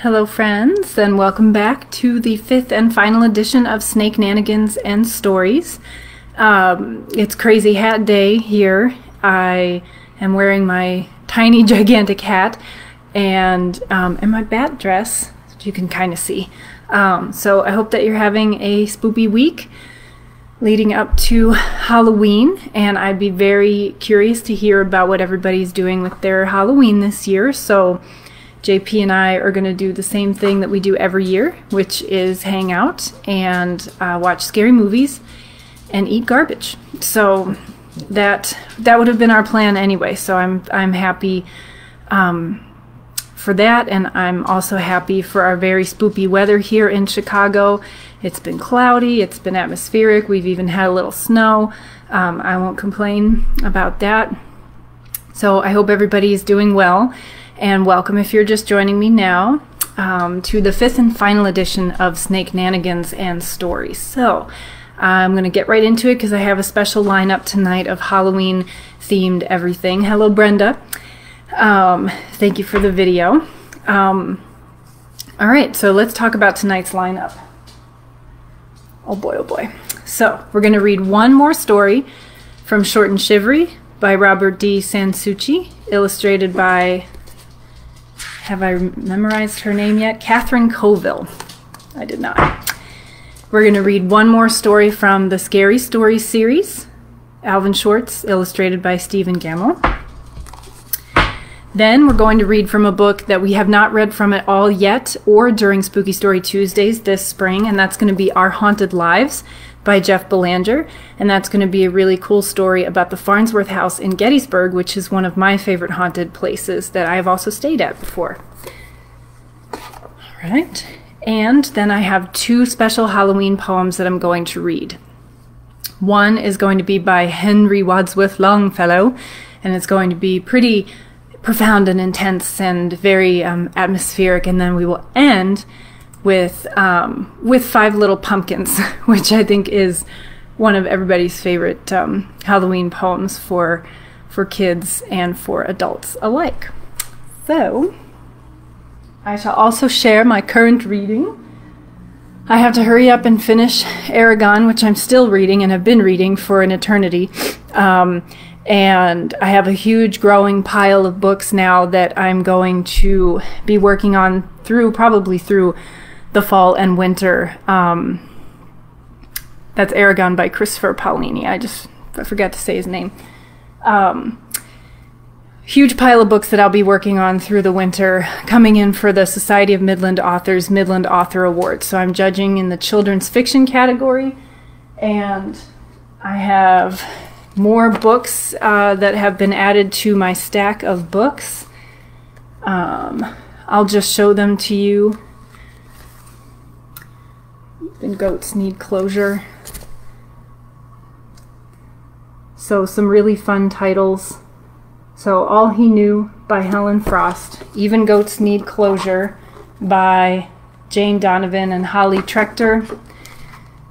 Hello, friends, and welcome back to the fifth and final edition of Snakenanigans and Stories. Um, it's Crazy Hat Day here. I am wearing my tiny, gigantic hat and um, and my bat dress, you can kind of see. Um, so I hope that you're having a spoopy week leading up to Halloween, and I'd be very curious to hear about what everybody's doing with their Halloween this year. So JP and I are going to do the same thing that we do every year, which is hang out and uh, watch scary movies and eat garbage. So that that would have been our plan anyway. So I'm I'm happy um, for that, and I'm also happy for our very spoopy weather here in Chicago. It's been cloudy, it's been atmospheric. We've even had a little snow. Um, I won't complain about that. So I hope everybody is doing well and welcome if you're just joining me now um, to the fifth and final edition of Snakenanigans and Stories. So I'm going to get right into it because I have a special lineup tonight of Halloween themed everything. Hello, Brenda. Um, thank you for the video. Um, all right, so let's talk about tonight's lineup. Oh boy, oh boy. So we're going to read one more story from Short and Shivery by Robert D. San Souci, illustrated by have I memorized her name yet? Katherine Coville. I did not. We're going to read one more story from the Scary Stories series, Alvin Schwartz, illustrated by Stephen Gammell. Then we're going to read from a book that we have not read from at all yet or during Spooky Story Tuesdays this spring, and that's going to be Our Haunted Lives by Jeff Belanger, and that's going to be a really cool story about the Farnsworth House in Gettysburg, which is one of my favorite haunted places that I've also stayed at before. All right, and then I have two special Halloween poems that I'm going to read. One is going to be by Henry Wadsworth Longfellow, and it's going to be pretty profound and intense and very um, atmospheric, and then we will end with um, with Five Little Pumpkins, which I think is one of everybody's favorite um, Halloween poems for for kids and for adults alike. So, I shall also share my current reading. I have to hurry up and finish Eragon, which I'm still reading and have been reading for an eternity. Um, and I have a huge growing pile of books now that I'm going to be working on through probably through the fall and winter. Um, that's Eragon by Christopher Paolini. I just I forgot to say his name. Um, huge pile of books that I'll be working on through the winter, coming in for the Society of Midland Authors Midland Author Award. So I'm judging in the children's fiction category, and I have more books uh, that have been added to my stack of books. Um, I'll just show them to you and goats need closure. So some really fun titles. So All He Knew by Helen Frost. Even Goats Need Closure by Jane Donovan and Holly Trechter.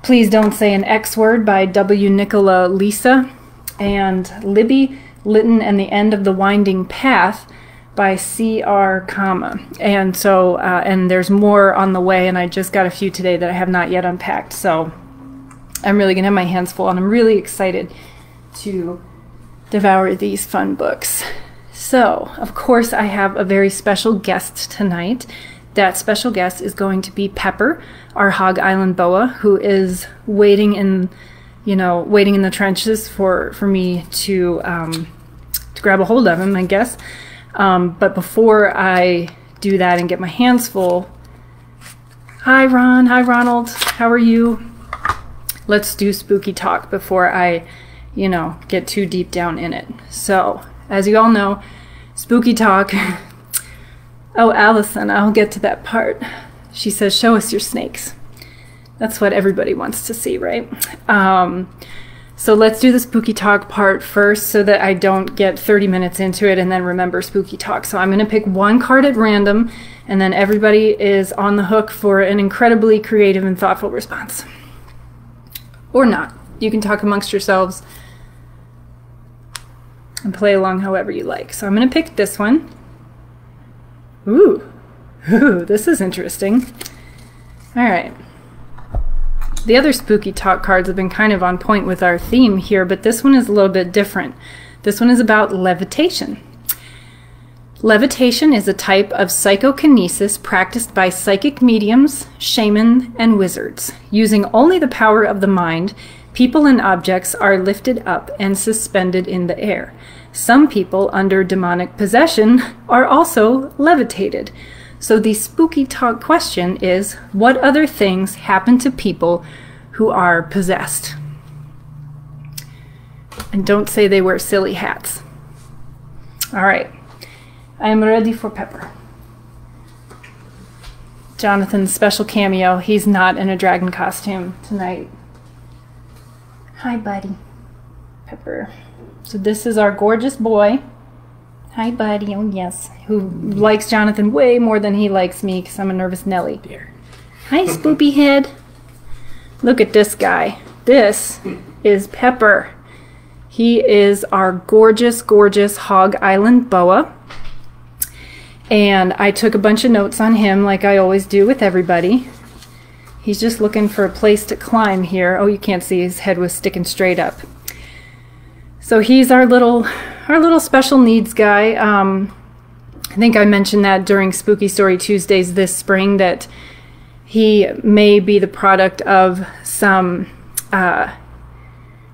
Please Don't Say an X Word by W. Nikola-Lisa. And Libby, Lytton, and the End of the Winding Path by C.R. comma. And so, uh, and there's more on the way, and I just got a few today that I have not yet unpacked. So I'm really going to have my hands full, and I'm really excited to devour these fun books. So, of course, I have a very special guest tonight. That special guest is going to be Pepper, our Hog Island boa, who is waiting in, you know, waiting in the trenches for for me to um, to grab a hold of him, I guess. Um, but before I do that and get my hands full, hi Ron, hi Ronald, how are you? Let's do spooky talk before I, you know, get too deep down in it. So, as you all know, spooky talk. oh, Allison, I'll get to that part. She says, show us your snakes. That's what everybody wants to see, right? Um, so let's do the spooky talk part first so that I don't get 30 minutes into it and then remember spooky talk. So I'm going to pick one card at random and then everybody is on the hook for an incredibly creative and thoughtful response. Or not. You can talk amongst yourselves and play along however you like. So I'm going to pick this one. Ooh. Ooh, this is interesting. All right. The other spooky talk cards have been kind of on point with our theme here, but this one is a little bit different. This one is about levitation. Levitation is a type of psychokinesis practiced by psychic mediums, shamans, and wizards. Using only the power of the mind, people and objects are lifted up and suspended in the air. Some people under demonic possession are also levitated. So the spooky talk question is what other things happen to people who are possessed? And don't say they wear silly hats. All right. I am ready for Pepper. Jonathan's special cameo. He's not in a dragon costume tonight. Hi, buddy. Pepper. So this is our gorgeous boy. Hi, buddy. Oh, yes. Who likes Jonathan way more than he likes me because I'm a nervous Nelly. Dear. Hi, Spoopy Head. Look at this guy. This is Pepper. He is our gorgeous, gorgeous Hog Island boa. And I took a bunch of notes on him like I always do with everybody. He's just looking for a place to climb here. Oh, you can't see his head was sticking straight up. So he's our little our little special needs guy. Um, I think I mentioned that during Spooky Story Tuesdays this spring that he may be the product of some uh,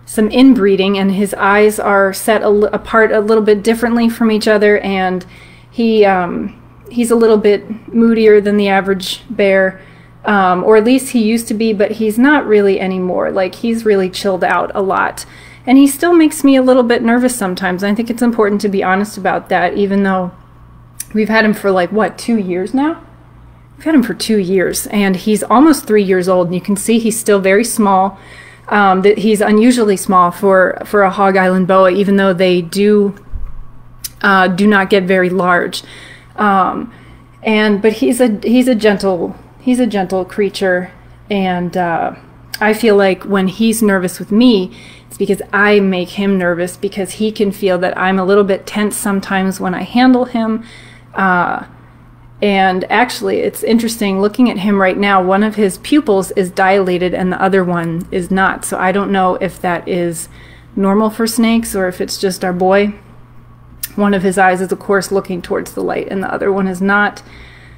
some inbreeding, and his eyes are set a, apart a little bit differently from each other, and he um, he's a little bit moodier than the average bear. Um, or at least he used to be, but he's not really anymore. Like he's really chilled out a lot. And he still makes me a little bit nervous sometimes. I think it's important to be honest about that, even though we've had him for like, what, two years now? We've had him for two years, and he's almost three years old, and you can see he's still very small. Um, that he's unusually small for, for a Hog Island boa, even though they do uh, do not get very large. Um, and but he's a he's a gentle he's a gentle creature, and uh, I feel like when he's nervous with me, because I make him nervous because he can feel that I'm a little bit tense sometimes when I handle him. Uh, and actually, it's interesting looking at him right now. One of his pupils is dilated and the other one is not. So I don't know if that is normal for snakes or if it's just our boy. One of his eyes is, of course, looking towards the light and the other one is not.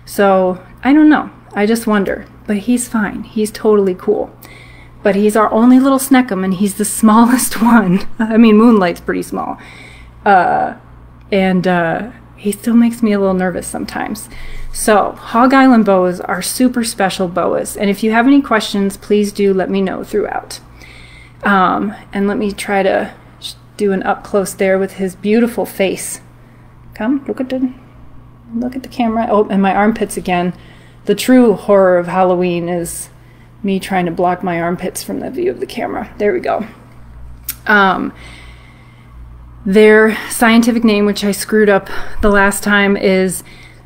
So I don't know. I just wonder. But he's fine. He's totally cool but he's our only little Sneckum, and he's the smallest one. I mean, Moonlight's pretty small. Uh, and uh, he still makes me a little nervous sometimes. So, Hog Island boas are super special boas, and if you have any questions, please do let me know throughout. Um, and let me try to do an up close there with his beautiful face. Come, look at the look at the camera. Oh, and my armpits again. The true horror of Halloween is me trying to block my armpits from the view of the camera. There we go. Um, their scientific name, which I screwed up the last time, is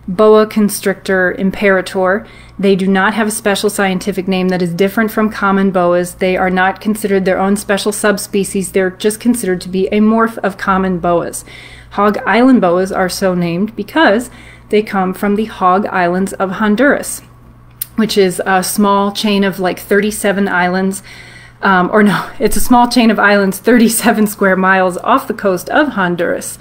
Boa constrictor imperator. They do not have a special scientific name that is different from common boas. They are not considered their own special subspecies. They're just considered to be a morph of common boas. Hog Island boas are so named because they come from the Hog Islands of Honduras which is a small chain of like 37 islands. Um, or no, it's a small chain of islands 37 square miles off the coast of Honduras.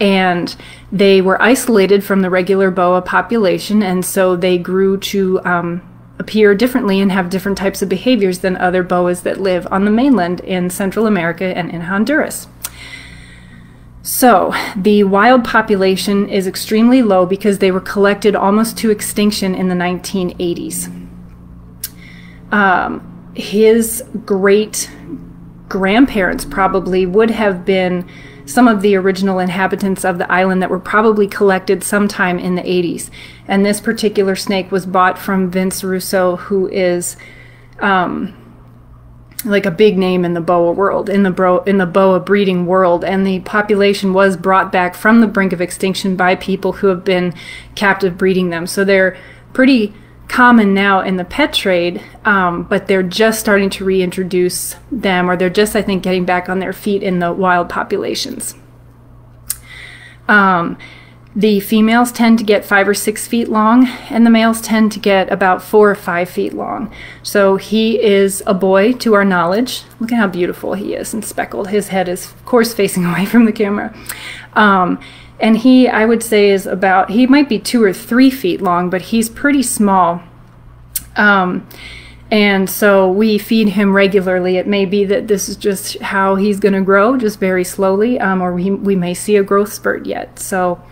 And they were isolated from the regular boa population, and so they grew to um, appear differently and have different types of behaviors than other boas that live on the mainland in Central America and in Honduras. So, the wild population is extremely low because they were collected almost to extinction in the 1980s. Um, his great grandparents probably would have been some of the original inhabitants of the island that were probably collected sometime in the 80s. And this particular snake was bought from Vince Russo, who is um, like a big name in the boa world, in the bro in the boa breeding world, and the population was brought back from the brink of extinction by people who have been captive breeding them. So they're pretty common now in the pet trade, um, but they're just starting to reintroduce them, or they're just, I think, getting back on their feet in the wild populations. Um, the females tend to get five or six feet long, and the males tend to get about four or five feet long. So he is a boy to our knowledge. Look at how beautiful he is and speckled. His head is, of course, facing away from the camera. Um, and he, I would say, is about, he might be two or three feet long, but he's pretty small. Um, and so we feed him regularly. It may be that this is just how he's going to grow, just very slowly, um, or we, we may see a growth spurt yet. So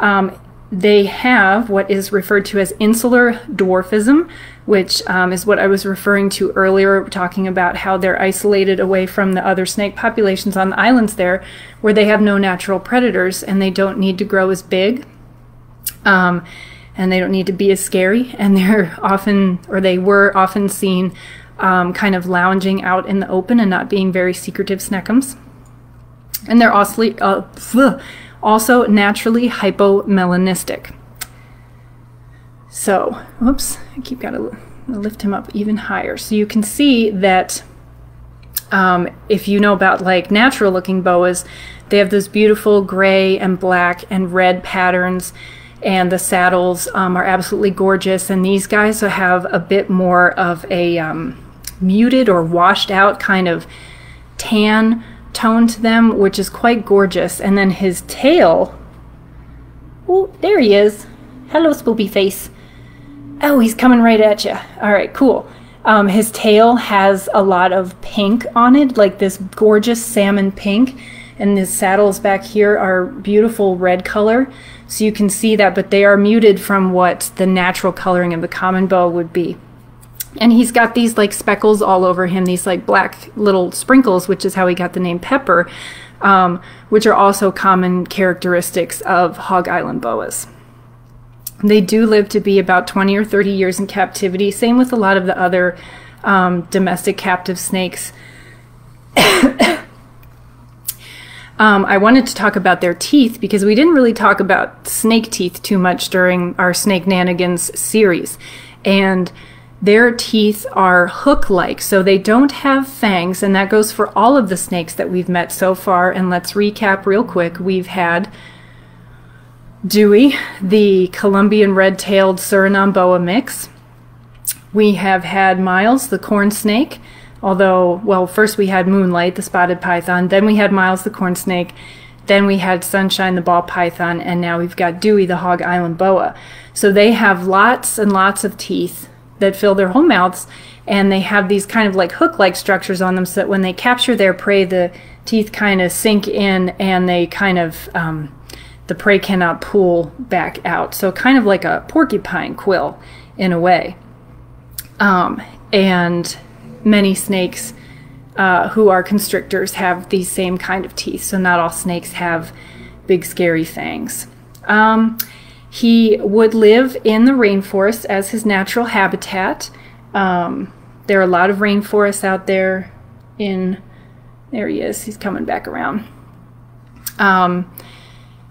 um, they have what is referred to as insular dwarfism, which um, is what I was referring to earlier, talking about how they're isolated away from the other snake populations on the islands there, where they have no natural predators and they don't need to grow as big. Um, and they don't need to be as scary. And they're often, or they were often seen um, kind of lounging out in the open and not being very secretive sneckums. And they're also, uh, also naturally hypomelanistic. So, whoops, I keep got to lift him up even higher. So you can see that um, if you know about like natural looking boas, they have those beautiful gray and black and red patterns and the saddles um, are absolutely gorgeous. And these guys have a bit more of a um, muted or washed out kind of tan tone to them, which is quite gorgeous. And then his tail, oh, there he is. Hello, spoopy face. Oh, he's coming right at you. All right, cool. Um, his tail has a lot of pink on it, like this gorgeous salmon pink. And his saddles back here are beautiful red color. So you can see that, but they are muted from what the natural coloring of the common boa would be. And he's got these like speckles all over him, these like black little sprinkles, which is how he got the name Pepper, um, which are also common characteristics of Hog Island boas. They do live to be about 20 or 30 years in captivity. Same with a lot of the other um, domestic captive snakes. Um, I wanted to talk about their teeth because we didn't really talk about snake teeth too much during our Snakenanigans series. And their teeth are hook like, so they don't have fangs, and that goes for all of the snakes that we've met so far. And let's recap real quick. We've had Dewey, the Colombian red tailed Suriname boa mix. We have had Miles, the corn snake. Although, well, first we had Moonlight, the spotted python, then we had Miles the corn snake, then we had Sunshine the ball python, and now we've got Dewey the hog island boa. So they have lots and lots of teeth that fill their whole mouths, and they have these kind of like hook like structures on them so that when they capture their prey, the teeth kind of sink in and they kind of, um, the prey cannot pull back out. So kind of like a porcupine quill in a way. Um, and many snakes uh, who are constrictors have these same kind of teeth. So not all snakes have big scary fangs. Um, he would live in the rainforest as his natural habitat. Um, there are a lot of rainforests out there in, there he is, he's coming back around. Um,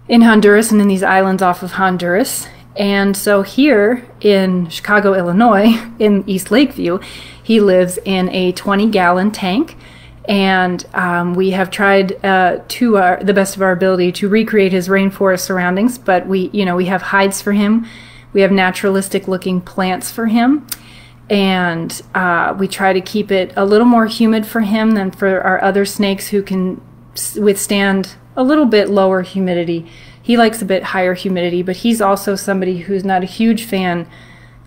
in Honduras and in these islands off of Honduras. And so here in Chicago, Illinois, in East Lakeview, he lives in a 20 gallon tank. And um, we have tried uh, to our, the best of our ability to recreate his rainforest surroundings, but we, you know, we have hides for him. We have naturalistic looking plants for him. And uh, we try to keep it a little more humid for him than for our other snakes who can withstand a little bit lower humidity. He likes a bit higher humidity, but he's also somebody who's not a huge fan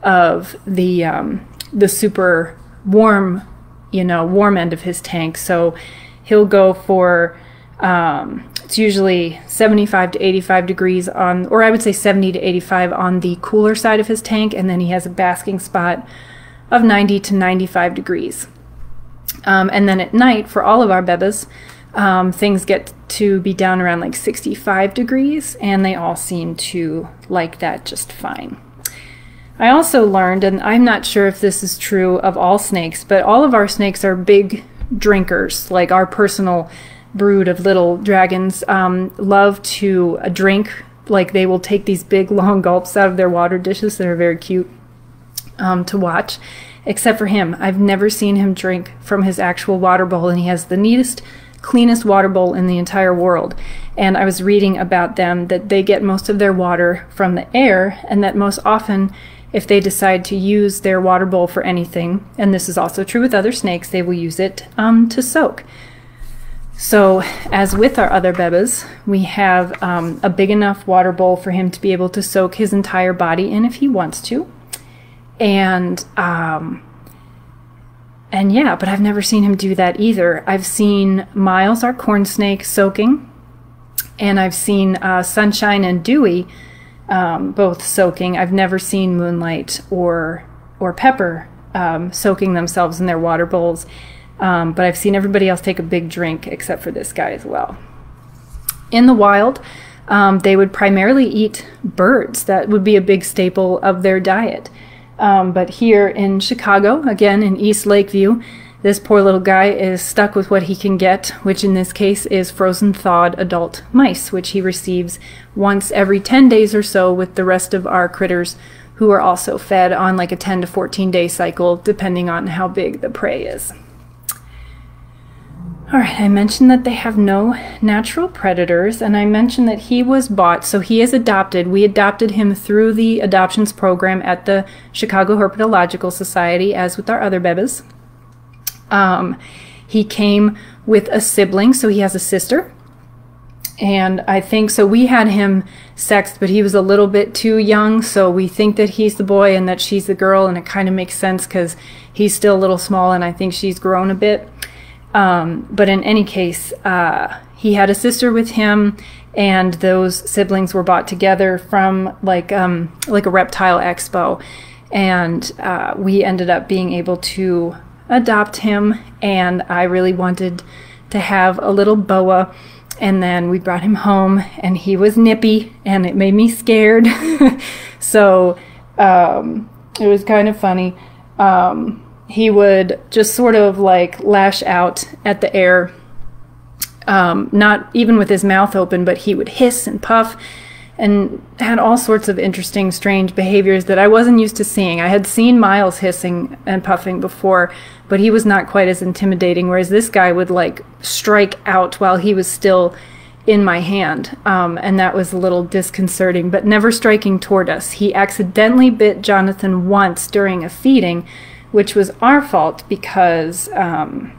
of the um, the super warm, you know, warm end of his tank. So he'll go for um, it's usually 75 to 85 degrees on, or I would say 70 to 85 on the cooler side of his tank, and then he has a basking spot of 90 to 95 degrees. Um, and then at night, for all of our bebas, um, things get to be down around like 65 degrees, and they all seem to like that just fine. I also learned, and I'm not sure if this is true of all snakes, but all of our snakes are big drinkers, like our personal brood of little dragons um, love to drink. Like they will take these big long gulps out of their water dishes that are very cute um, to watch. Except for him, I've never seen him drink from his actual water bowl, and he has the neatest cleanest water bowl in the entire world. And I was reading about them that they get most of their water from the air, and that most often, if they decide to use their water bowl for anything, and this is also true with other snakes, they will use it um, to soak. So, as with our other bebas, we have um, a big enough water bowl for him to be able to soak his entire body in if he wants to. And, um, and yeah, but I've never seen him do that either. I've seen Miles, our corn snake, soaking, and I've seen uh, Sunshine and Dewey um, both soaking. I've never seen Moonlight or or Pepper um, soaking themselves in their water bowls. Um, but I've seen everybody else take a big drink except for this guy as well. In the wild, um, they would primarily eat birds. That would be a big staple of their diet. Um, but here in Chicago, again in East Lakeview, this poor little guy is stuck with what he can get, which in this case is frozen thawed adult mice, which he receives once every 10 days or so with the rest of our critters who are also fed on like a 10 to 14 day cycle, depending on how big the prey is. All right, I mentioned that they have no natural predators, and I mentioned that he was bought, so he is adopted. We adopted him through the adoptions program at the Chicago Herpetological Society, as with our other bebas. Um, he came with a sibling, so he has a sister. And I think so. We had him sexed, but he was a little bit too young, so we think that he's the boy and that she's the girl, and it kind of makes sense because he's still a little small, and I think she's grown a bit. Um, but in any case, uh, he had a sister with him, and those siblings were bought together from like um, like a reptile expo, and uh, we ended up being able to adopt him. And I really wanted to have a little boa, and then we brought him home, and he was nippy, and it made me scared. so um, it was kind of funny. Um, he would just sort of like lash out at the air, um, not even with his mouth open, but he would hiss and puff and had all sorts of interesting, strange behaviors that I wasn't used to seeing. I had seen Miles hissing and puffing before, but he was not quite as intimidating, whereas this guy would like strike out while he was still in my hand. Um, and that was a little disconcerting, but never striking toward us. He accidentally bit Jonathan once during a feeding which was our fault because um,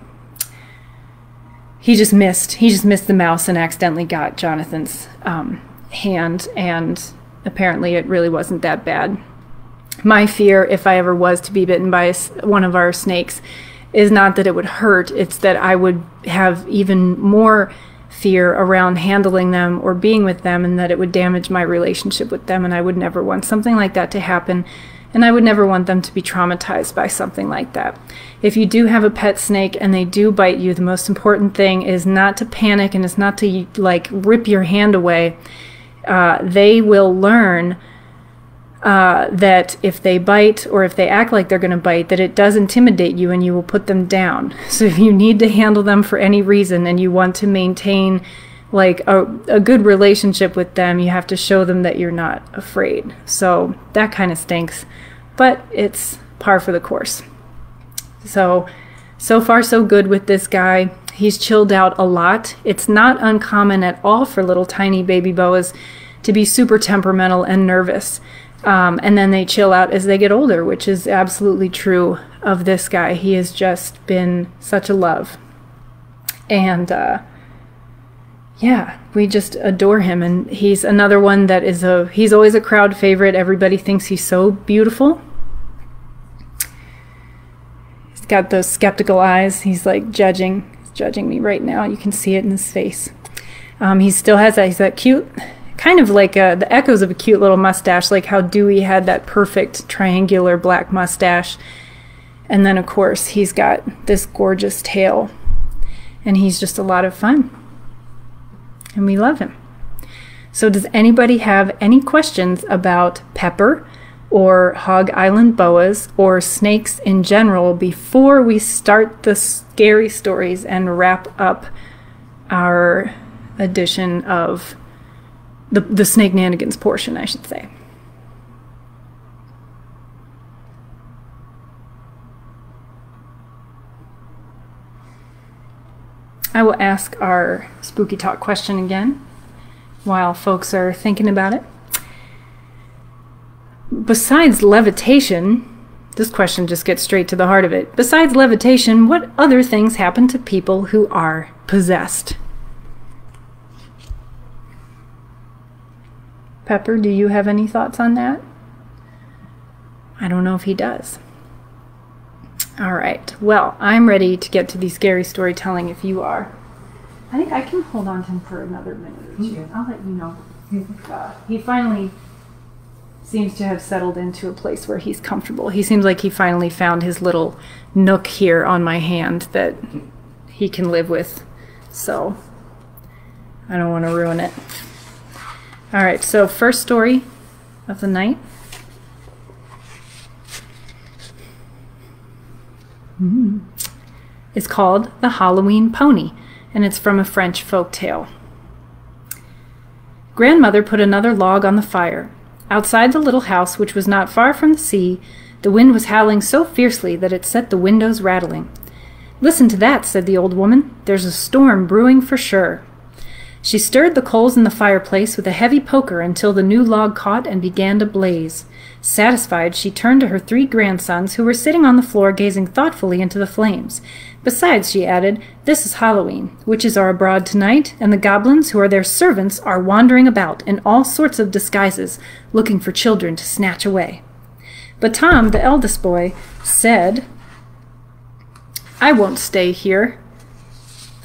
he just missed. He just missed the mouse and accidentally got Jonathan's um, hand, and apparently it really wasn't that bad. My fear, if I ever was to be bitten by one of our snakes, is not that it would hurt, it's that I would have even more fear around handling them or being with them, and that it would damage my relationship with them, and I would never want something like that to happen and I would never want them to be traumatized by something like that. If you do have a pet snake and they do bite you, the most important thing is not to panic and it's not to like rip your hand away. Uh, they will learn uh, that if they bite or if they act like they're going to bite, that it does intimidate you and you will put them down. So if you need to handle them for any reason and you want to maintain like a, a good relationship with them, you have to show them that you're not afraid. So that kind of stinks, but it's par for the course. So, so far so good with this guy. He's chilled out a lot. It's not uncommon at all for little tiny baby boas to be super temperamental and nervous. Um, and then they chill out as they get older, which is absolutely true of this guy. He has just been such a love. And uh, yeah, we just adore him. And he's another one that is a, he's always a crowd favorite. Everybody thinks he's so beautiful. He's got those skeptical eyes. He's like judging, judging me right now. You can see it in his face. Um, he still has that, he's that cute, kind of like a, uh, the echoes of a cute little mustache, like how Dewey had that perfect triangular black mustache. And then, of course, he's got this gorgeous tail. And he's just a lot of fun and we love him. So, does anybody have any questions about Pepper or Hog Island boas or snakes in general before we start the scary stories and wrap up our edition of the, the Snakenanigans portion, I should say? I will ask our spooky talk question again while folks are thinking about it. Besides levitation, this question just gets straight to the heart of it. Besides levitation, what other things happen to people who are possessed? Pepper, do you have any thoughts on that? I don't know if he does. All right. Well, I'm ready to get to the scary storytelling if you are. I think I can hold on to him for another minute or two. I'll let you know. Uh, he finally seems to have settled into a place where he's comfortable. He seems like he finally found his little nook here on my hand that he can live with. So I don't want to ruin it. All right, so first story of the night. Mm. It's called The Halloween Pony, and it's from a French folk tale. Grandmother put another log on the fire. Outside the little house, which was not far from the sea, the wind was howling so fiercely that it set the windows rattling. Listen to that, said the old woman. There's a storm brewing for sure. She stirred the coals in the fireplace with a heavy poker until the new log caught and began to blaze. Satisfied, she turned to her three grandsons, who were sitting on the floor gazing thoughtfully into the flames. Besides, she added, this is Halloween. Witches are abroad tonight, and the goblins, who are their servants, are wandering about in all sorts of disguises, looking for children to snatch away. But Tom, the eldest boy, said, I won't stay here,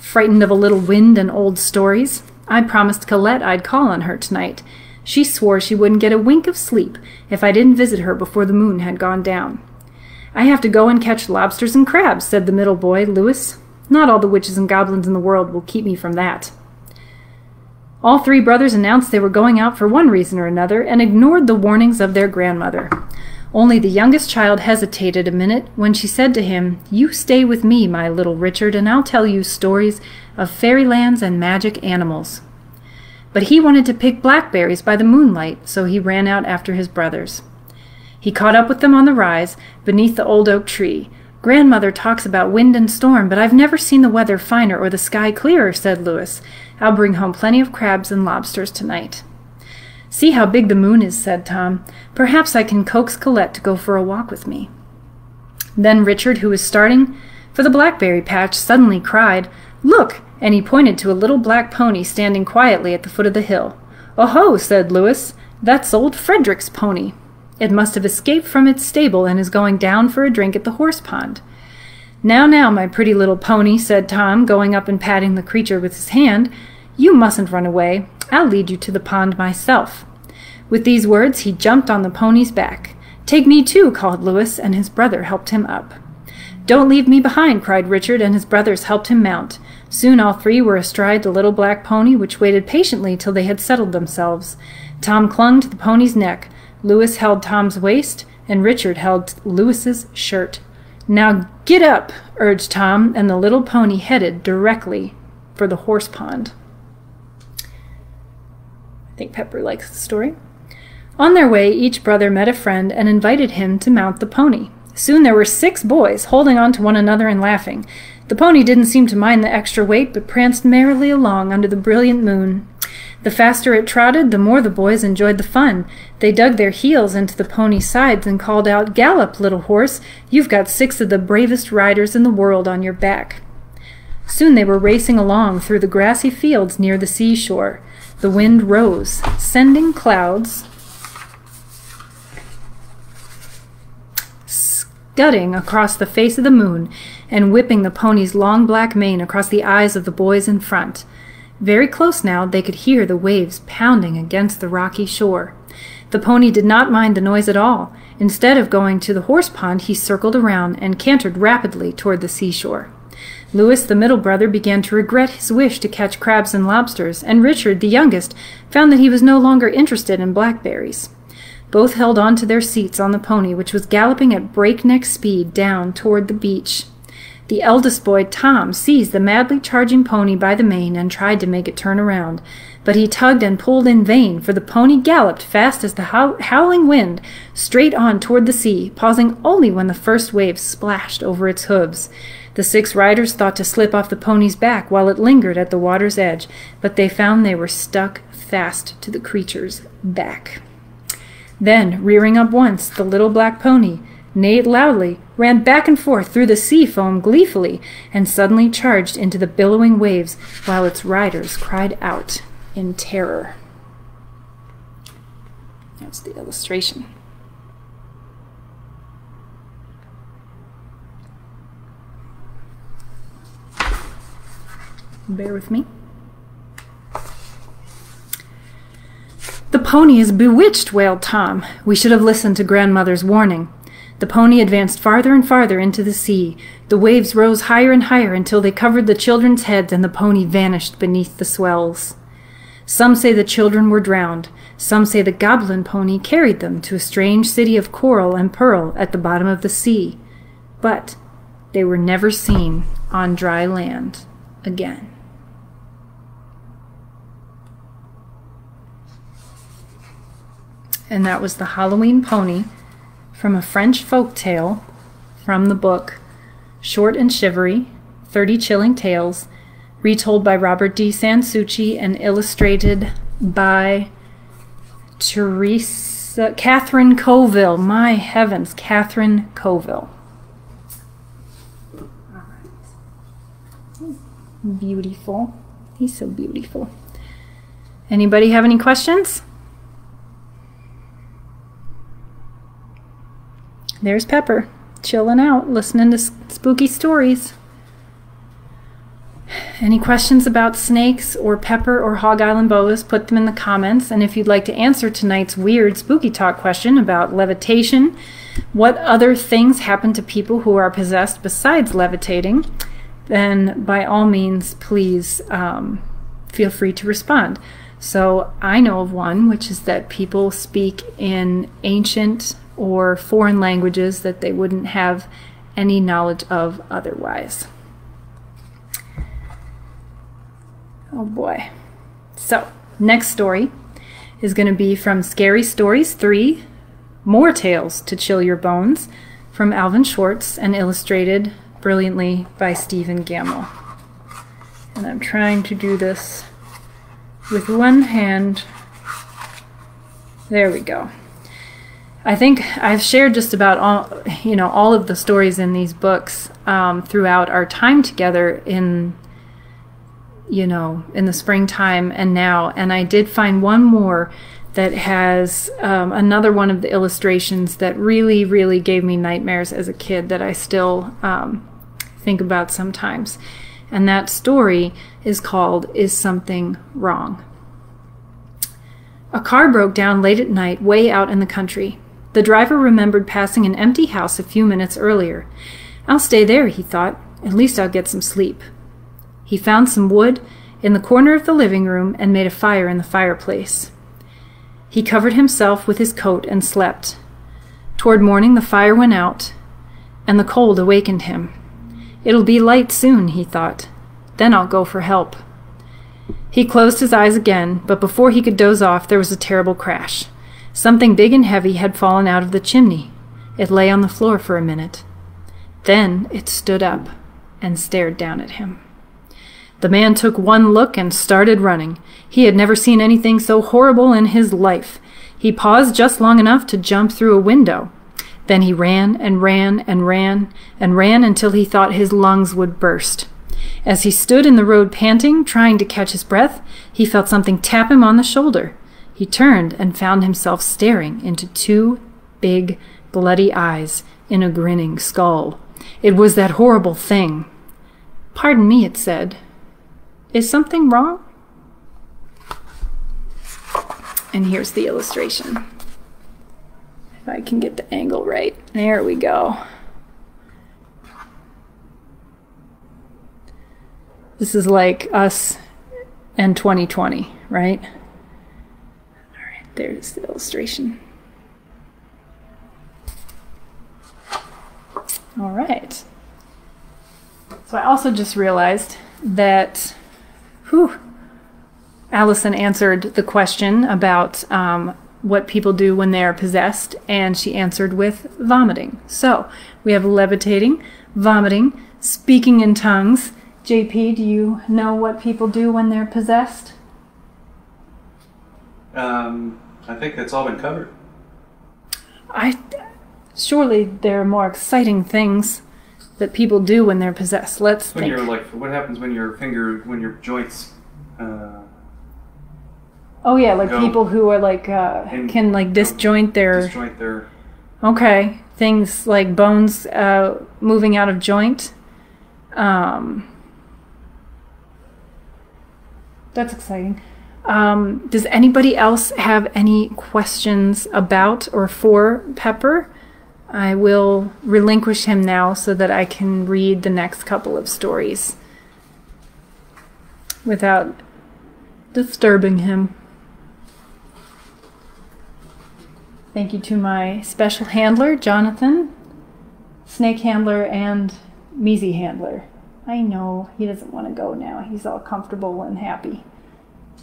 frightened of a little wind and old stories. I promised Colette I'd call on her tonight. She swore she wouldn't get a wink of sleep if I didn't visit her before the moon had gone down. I have to go and catch lobsters and crabs, said the middle boy, Louis. Not all the witches and goblins in the world will keep me from that. All three brothers announced they were going out for one reason or another and ignored the warnings of their grandmother. Only the youngest child hesitated a minute when she said to him, You stay with me, my little Richard, and I'll tell you stories of fairylands and magic animals. But he wanted to pick blackberries by the moonlight, so he ran out after his brothers. He caught up with them on the rise, beneath the old oak tree. Grandmother talks about wind and storm, but I've never seen the weather finer or the sky clearer, said Louis. I'll bring home plenty of crabs and lobsters tonight. See how big the moon is, said Tom. Perhaps I can coax Colette to go for a walk with me. Then Richard, who was starting for the blackberry patch, suddenly cried, Look! And he pointed to a little black pony standing quietly at the foot of the hill. Oh-ho, said Louis. That's old Frederick's pony. It must have escaped from its stable and is going down for a drink at the horse pond. Now, now, my pretty little pony, said Tom, going up and patting the creature with his hand. You mustn't run away. I'll lead you to the pond myself. With these words, he jumped on the pony's back. Take me too, called Louis, and his brother helped him up. Don't leave me behind, cried Richard, and his brothers helped him mount. Soon all three were astride the little black pony, which waited patiently till they had settled themselves. Tom clung to the pony's neck. Louis held Tom's waist, and Richard held Louis's shirt. Now get up, urged Tom, and the little pony headed directly for the horse pond I think Pepper likes the story. On their way, each brother met a friend and invited him to mount the pony. Soon there were six boys, holding on to one another and laughing. The pony didn't seem to mind the extra weight, but pranced merrily along under the brilliant moon. The faster it trotted, the more the boys enjoyed the fun. They dug their heels into the pony's sides and called out, Gallop, little horse! You've got six of the bravest riders in the world on your back. Soon they were racing along through the grassy fields near the seashore. The wind rose, sending clouds scudding across the face of the moon and whipping the pony's long black mane across the eyes of the boys in front. Very close now, they could hear the waves pounding against the rocky shore. The pony did not mind the noise at all. Instead of going to the horse pond, he circled around and cantered rapidly toward the seashore. Louis, the middle brother, began to regret his wish to catch crabs and lobsters, and Richard, the youngest, found that he was no longer interested in blackberries. Both held on to their seats on the pony, which was galloping at breakneck speed down toward the beach. The eldest boy, Tom, seized the madly charging pony by the mane and tried to make it turn around, but he tugged and pulled in vain, for the pony galloped fast as the how howling wind, straight on toward the sea, pausing only when the first waves splashed over its hooves. The six riders thought to slip off the pony's back while it lingered at the water's edge, but they found they were stuck fast to the creature's back. Then, rearing up once, the little black pony neighed loudly, ran back and forth through the sea foam gleefully, and suddenly charged into the billowing waves while its riders cried out in terror. That's the illustration. Bear with me. The pony is bewitched, wailed Tom. We should have listened to grandmother's warning. The pony advanced farther and farther into the sea. The waves rose higher and higher until they covered the children's heads and the pony vanished beneath the swells. Some say the children were drowned. Some say the goblin pony carried them to a strange city of coral and pearl at the bottom of the sea. But they were never seen on dry land again. And that was The Halloween Pony from a French folk tale from the book Short and Shivery 30 Chilling Tales, retold by Robert D. San Souci and illustrated by Teresa Katherine Coville. My heavens, Katherine Coville. Beautiful. He's so beautiful. Anybody have any questions? There's Pepper, chilling out, listening to spooky stories. Any questions about snakes or Pepper or Hog Island boas, put them in the comments. And if you'd like to answer tonight's weird spooky talk question about levitation, what other things happen to people who are possessed besides levitating, then by all means, please um, feel free to respond. So I know of one, which is that people speak in ancient or foreign languages that they wouldn't have any knowledge of otherwise. Oh boy. So, next story is going to be from Scary Stories 3 More Tales to Chill Your Bones from Alvin Schwartz and illustrated brilliantly by Stephen Gammell. And I'm trying to do this with one hand. There we go. I think I've shared just about all, you know, all of the stories in these books um, throughout our time together in, you know, in the springtime and now. And I did find one more that has um, another one of the illustrations that really, really gave me nightmares as a kid that I still um, think about sometimes. And that story is called Is Something Wrong? A car broke down late at night way out in the country. The driver remembered passing an empty house a few minutes earlier. I'll stay there, he thought. At least I'll get some sleep. He found some wood in the corner of the living room and made a fire in the fireplace. He covered himself with his coat and slept. Toward morning, the fire went out, and the cold awakened him. It'll be light soon, he thought. Then I'll go for help. He closed his eyes again, but before he could doze off, there was a terrible crash. Something big and heavy had fallen out of the chimney. It lay on the floor for a minute. Then it stood up and stared down at him. The man took one look and started running. He had never seen anything so horrible in his life. He paused just long enough to jump through a window. Then he ran and ran and ran and ran until he thought his lungs would burst. As he stood in the road panting, trying to catch his breath, he felt something tap him on the shoulder. He turned and found himself staring into two big, bloody eyes in a grinning skull. It was that horrible thing. Pardon me, it said. Is something wrong? And here's the illustration. If I can get the angle right. There we go. This is like us and 2020, right? There's the illustration. All right. So I also just realized that, whew, Allison answered the question about um, what people do when they are possessed, and she answered with vomiting. So we have levitating, vomiting, speaking in tongues. JP, do you know what people do when they're possessed? Um, I think that's all been covered. I surely there are more exciting things that people do when they're possessed. Let's When think. you're like, what happens when your finger, when your joints, uh, oh yeah, like Go. people who are like uh, can like disjoint their disjoint their. okay things like bones uh, moving out of joint. Um, that's exciting. Um, does anybody else have any questions about or for Pepper? I will relinquish him now so that I can read the next couple of stories without disturbing him. Thank you to my special handler, Jonathan, snake handler, and Measy handler. I know he doesn't want to go now. He's all comfortable and happy.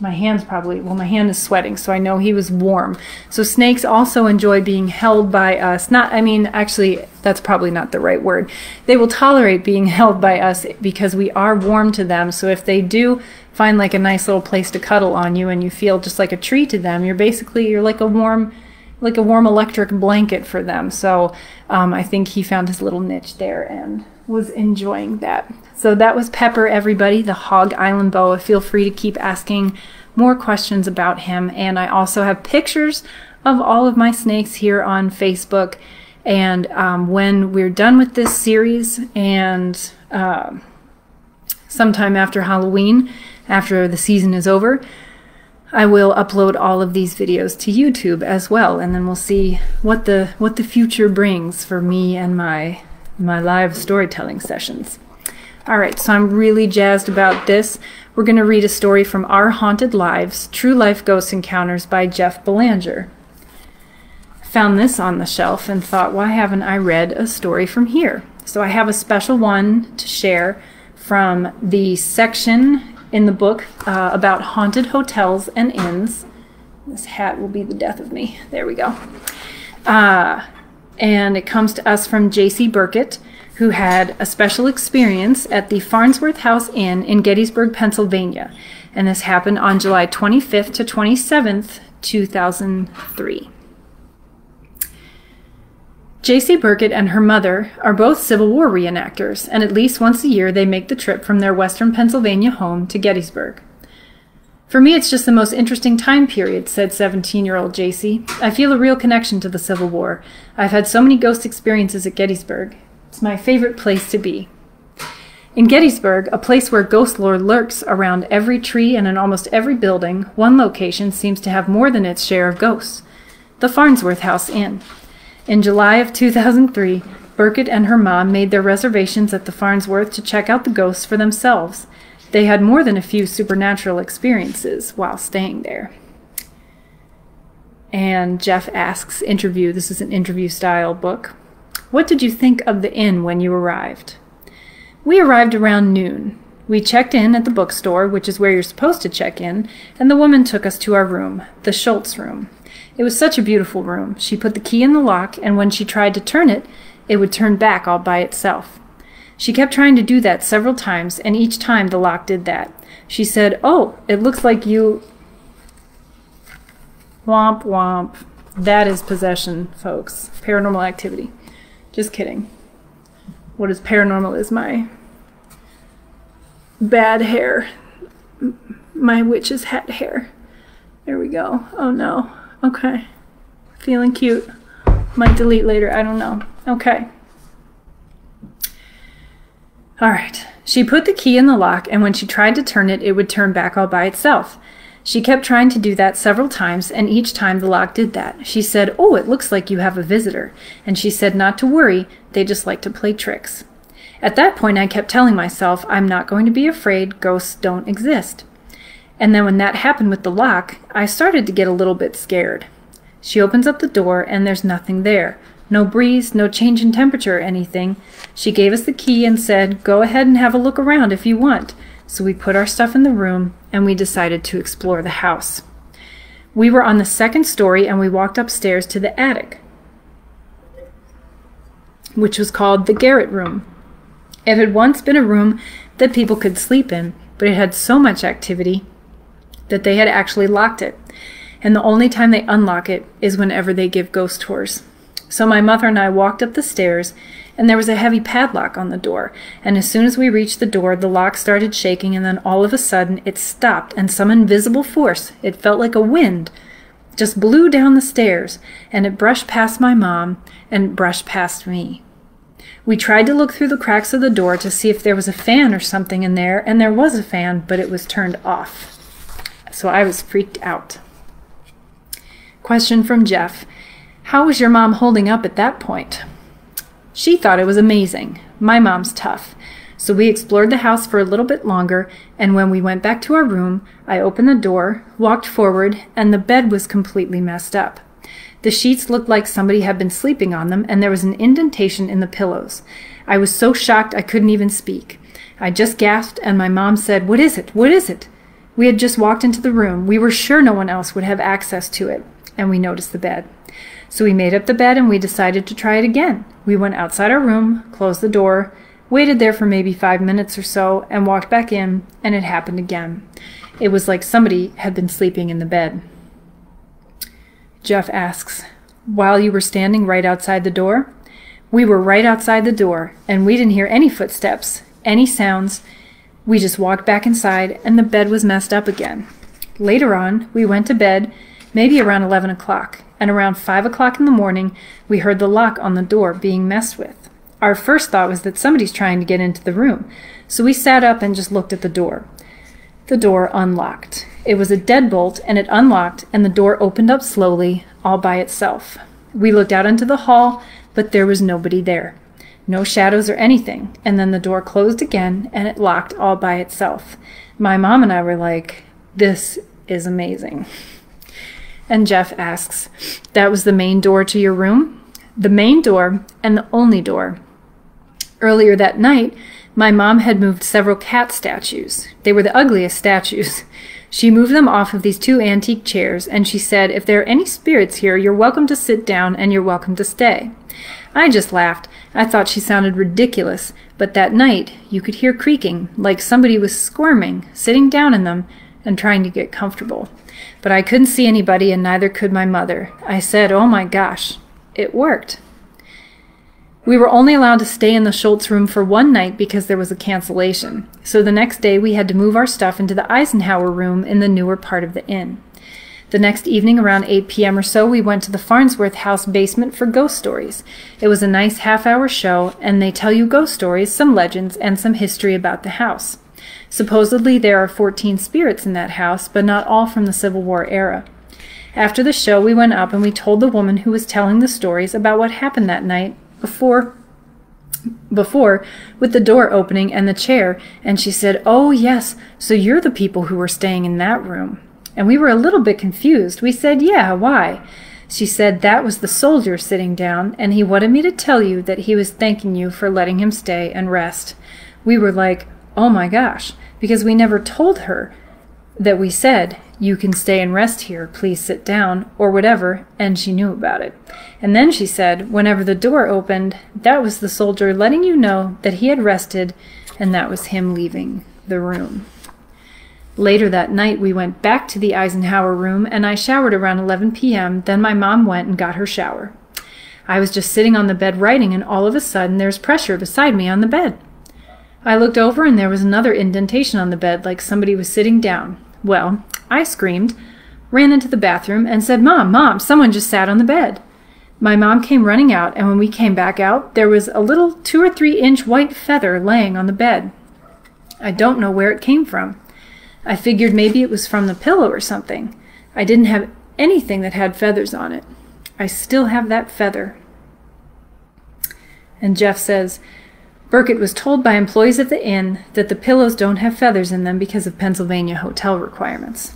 My hand's probably, well, my hand is sweating, so I know he was warm. So snakes also enjoy being held by us. Not, I mean, actually, that's probably not the right word. They will tolerate being held by us because we are warm to them. So if they do find like a nice little place to cuddle on you and you feel just like a tree to them, you're basically, you're like a warm, like a warm electric blanket for them. So um, I think he found his little niche there and was enjoying that. So that was Pepper, everybody, the Hog Island boa. Feel free to keep asking more questions about him. And I also have pictures of all of my snakes here on Facebook. And um, when we're done with this series and uh, sometime after Halloween, after the season is over, I will upload all of these videos to YouTube as well, and then we'll see what the what the future brings for me and my my live storytelling sessions. All right, so I'm really jazzed about this. We're going to read a story from Our Haunted Lives: True Life Ghost Encounters by Jeff Belanger. Found this on the shelf and thought, why haven't I read a story from here? So I have a special one to share from the section in the book uh, about haunted hotels and inns. This hat will be the death of me. There we go. Uh, and it comes to us from J.C. Burkett, who had a special experience at the Farnsworth House Inn in Gettysburg, Pennsylvania. And this happened on July 25th to 27th, 2003. J.C. Burkett and her mother are both Civil War reenactors, and at least once a year they make the trip from their western Pennsylvania home to Gettysburg. For me, it's just the most interesting time period, said 17 year old J.C. I feel a real connection to the Civil War. I've had so many ghost experiences at Gettysburg. It's my favorite place to be. In Gettysburg, a place where ghost lore lurks around every tree and in almost every building, one location seems to have more than its share of ghosts the Farnsworth House Inn. In July of 2003, Burkett and her mom made their reservations at the Farnsworth to check out the ghosts for themselves. They had more than a few supernatural experiences while staying there. And Jeff asks, interview, this is an interview style book. What did you think of the inn when you arrived? We arrived around noon. We checked in at the bookstore, which is where you're supposed to check in, and the woman took us to our room, the Schultz room. It was such a beautiful room. She put the key in the lock, and when she tried to turn it, it would turn back all by itself. She kept trying to do that several times, and each time the lock did that. She said, Oh, it looks like you. Womp womp. That is possession, folks. Paranormal activity. Just kidding. What is paranormal is my bad hair. My witch's hat hair. There we go. Oh no. Okay. Feeling cute. Might delete later. I don't know. Okay. All right. She put the key in the lock, and when she tried to turn it, it would turn back all by itself. She kept trying to do that several times, and each time the lock did that. She said, Oh, it looks like you have a visitor. And she said not to worry, they just like to play tricks. At that point, I kept telling myself, I'm not going to be afraid, ghosts don't exist. And then when that happened with the lock, I started to get a little bit scared. She opens up the door, and there's nothing there. No breeze, no change in temperature or anything. She gave us the key and said, Go ahead and have a look around if you want. So we put our stuff in the room and we decided to explore the house. We were on the second story and we walked upstairs to the attic, which was called the garret room. It had once been a room that people could sleep in, but it had so much activity that they had actually locked it. And the only time they unlock it is whenever they give ghost tours. So my mother and I walked up the stairs, and there was a heavy padlock on the door. And as soon as we reached the door, the lock started shaking, and then all of a sudden it stopped, and some invisible force, it felt like a wind, just blew down the stairs, and it brushed past my mom and brushed past me. We tried to look through the cracks of the door to see if there was a fan or something in there, and there was a fan, but it was turned off. So I was freaked out. Question from Jeff How was your mom holding up at that point? She thought it was amazing. My mom's tough. So we explored the house for a little bit longer, and when we went back to our room, I opened the door, walked forward, and the bed was completely messed up. The sheets looked like somebody had been sleeping on them, and there was an indentation in the pillows. I was so shocked I couldn't even speak. I just gasped, and my mom said, What is it? What is it? We had just walked into the room. We were sure no one else would have access to it, and we noticed the bed. So we made up the bed and we decided to try it again. We went outside our room, closed the door, waited there for maybe five minutes or so, and walked back in, and it happened again. It was like somebody had been sleeping in the bed. Jeff asks, While you were standing right outside the door? We were right outside the door, and we didn't hear any footsteps, any sounds. We just walked back inside, and the bed was messed up again. Later on, we went to bed, maybe around 11 o'clock, and around 5 o'clock in the morning, we heard the lock on the door being messed with. Our first thought was that somebody's trying to get into the room, so we sat up and just looked at the door. The door unlocked. It was a deadbolt, and it unlocked, and the door opened up slowly, all by itself. We looked out into the hall, but there was nobody there. No shadows or anything. And then the door closed again, and it locked all by itself. My mom and I were like, this is amazing. And Jeff asks, That was the main door to your room? The main door and the only door. Earlier that night, my mom had moved several cat statues. They were the ugliest statues. She moved them off of these two antique chairs, and she said, If there are any spirits here, you're welcome to sit down and you're welcome to stay. I just laughed. I thought she sounded ridiculous, but that night you could hear creaking, like somebody was squirming, sitting down in them, and trying to get comfortable. But I couldn't see anybody, and neither could my mother. I said, Oh my gosh, it worked. We were only allowed to stay in the Schultz room for one night because there was a cancellation. So the next day we had to move our stuff into the Eisenhower room in the newer part of the inn. The next evening, around 8 p.m. or so, we went to the Farnsworth House basement for ghost stories. It was a nice half hour show, and they tell you ghost stories, some legends, and some history about the house. Supposedly, there are 14 spirits in that house, but not all from the Civil War era. After the show, we went up and we told the woman who was telling the stories about what happened that night before before with the door opening and the chair and she said oh yes so you're the people who were staying in that room. And we were a little bit confused. We said yeah why? She said that was the soldier sitting down and he wanted me to tell you that he was thanking you for letting him stay and rest. We were like oh my gosh because we never told her that we said you can stay and rest here, please sit down, or whatever, and she knew about it. And then she said, whenever the door opened, that was the soldier letting you know that he had rested, and that was him leaving the room. Later that night, we went back to the Eisenhower room, and I showered around 11 p.m. Then my mom went and got her shower. I was just sitting on the bed writing, and all of a sudden, there's pressure beside me on the bed. I looked over, and there was another indentation on the bed, like somebody was sitting down. Well, I screamed, ran into the bathroom, and said, Mom, Mom, someone just sat on the bed. My mom came running out, and when we came back out, there was a little two or three inch white feather laying on the bed. I don't know where it came from. I figured maybe it was from the pillow or something. I didn't have anything that had feathers on it. I still have that feather. And Jeff says, Burkett was told by employees at the inn that the pillows don't have feathers in them because of Pennsylvania hotel requirements.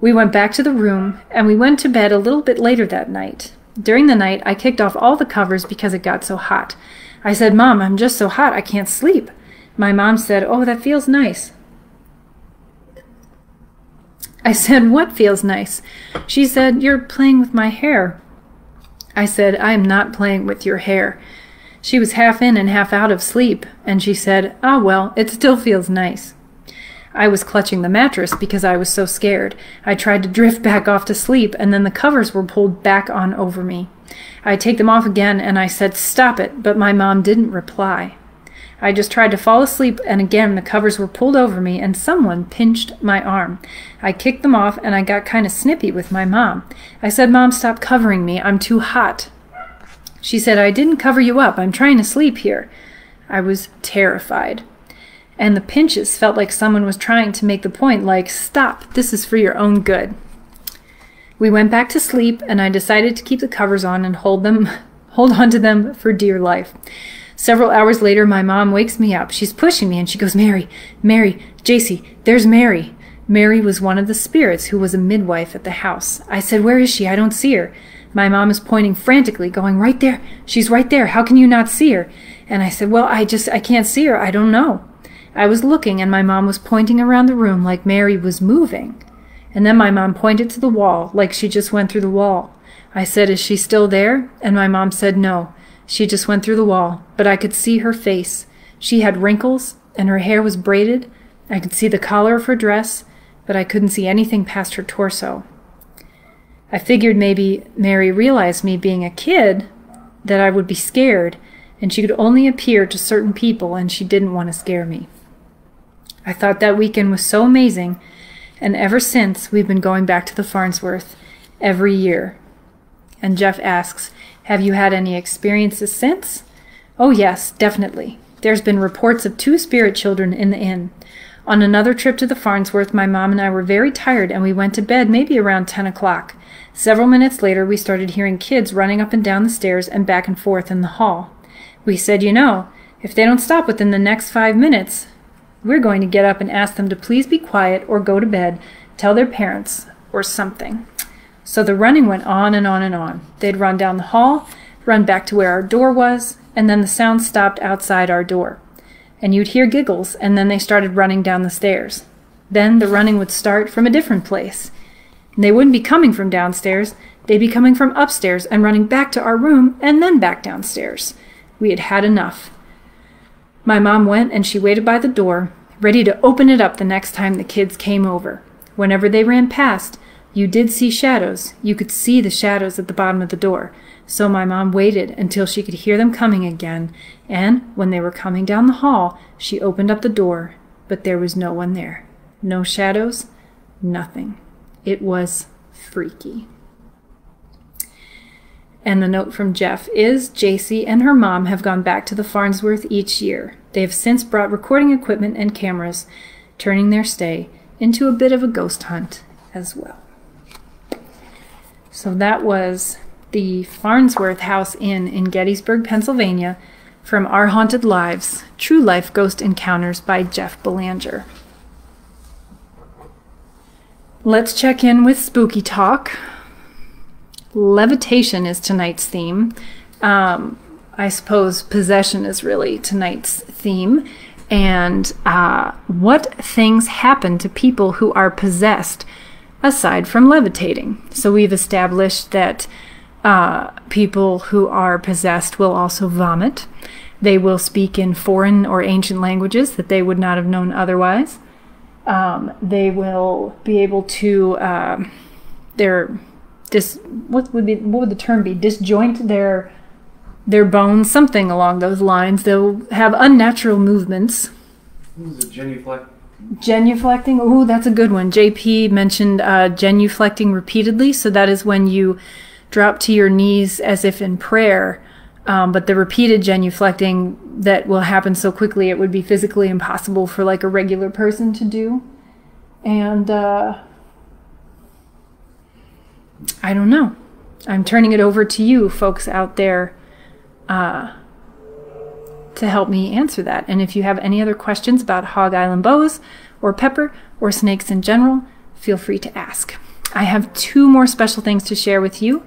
We went back to the room and we went to bed a little bit later that night. During the night, I kicked off all the covers because it got so hot. I said, Mom, I'm just so hot I can't sleep. My mom said, Oh, that feels nice. I said, What feels nice? She said, You're playing with my hair. I said, I am not playing with your hair. She was half in and half out of sleep, and she said, Ah, well, it still feels nice. I was clutching the mattress because I was so scared. I tried to drift back off to sleep, and then the covers were pulled back on over me. I take them off again, and I said, Stop it, but my mom didn't reply. I just tried to fall asleep, and again the covers were pulled over me, and someone pinched my arm. I kicked them off, and I got kind of snippy with my mom. I said, Mom, stop covering me. I'm too hot. She said, I didn't cover you up. I'm trying to sleep here. I was terrified. And the pinches felt like someone was trying to make the point, like, Stop, this is for your own good. We went back to sleep, and I decided to keep the covers on and hold them, hold on to them for dear life. Several hours later, my mom wakes me up. She's pushing me and she goes, Mary, Mary, JC, there's Mary. Mary was one of the spirits who was a midwife at the house. I said, Where is she? I don't see her. My mom is pointing frantically, going, Right there. She's right there. How can you not see her? And I said, Well, I just, I can't see her. I don't know. I was looking and my mom was pointing around the room like Mary was moving. And then my mom pointed to the wall like she just went through the wall. I said, Is she still there? And my mom said, No. She just went through the wall, but I could see her face. She had wrinkles, and her hair was braided. I could see the collar of her dress, but I couldn't see anything past her torso. I figured maybe Mary realized me being a kid that I would be scared, and she could only appear to certain people, and she didn't want to scare me. I thought that weekend was so amazing, and ever since we've been going back to the Farnsworth every year. And Jeff asks, have you had any experiences since? Oh, yes, definitely. There's been reports of two spirit children in the inn. On another trip to the Farnsworth, my mom and I were very tired and we went to bed maybe around 10 o'clock. Several minutes later, we started hearing kids running up and down the stairs and back and forth in the hall. We said, you know, if they don't stop within the next five minutes, we're going to get up and ask them to please be quiet or go to bed, tell their parents, or something. So the running went on and on and on. They'd run down the hall, run back to where our door was, and then the sound stopped outside our door. And you'd hear giggles, and then they started running down the stairs. Then the running would start from a different place. They wouldn't be coming from downstairs, they'd be coming from upstairs and running back to our room and then back downstairs. We had had enough. My mom went and she waited by the door, ready to open it up the next time the kids came over. Whenever they ran past, you did see shadows. You could see the shadows at the bottom of the door. So my mom waited until she could hear them coming again, and when they were coming down the hall, she opened up the door, but there was no one there. No shadows, nothing. It was freaky. And the note from Jeff is JC and her mom have gone back to the Farnsworth each year. They have since brought recording equipment and cameras, turning their stay into a bit of a ghost hunt as well. So that was the Farnsworth House Inn in Gettysburg, Pennsylvania, from Our Haunted Lives True Life Ghost Encounters by Jeff Belanger. Let's check in with spooky talk. Levitation is tonight's theme. Um, I suppose possession is really tonight's theme. And uh, what things happen to people who are possessed aside from levitating. So we've established that uh, people who are possessed will also vomit. They will speak in foreign or ancient languages that they would not have known otherwise. Um, they will be able to uh, their dis what would be what would the term be disjoint their their bones something along those lines. They'll have unnatural movements. Is it genuflect? Genuflecting, oh, that's a good one. JP mentioned uh, genuflecting repeatedly, so that is when you drop to your knees as if in prayer. Um, but the repeated genuflecting that will happen so quickly, it would be physically impossible for like a regular person to do. And uh, I don't know. I'm turning it over to you, folks out there. Uh, to help me answer that. And if you have any other questions about Hog Island boas or pepper or snakes in general, feel free to ask. I have two more special things to share with you.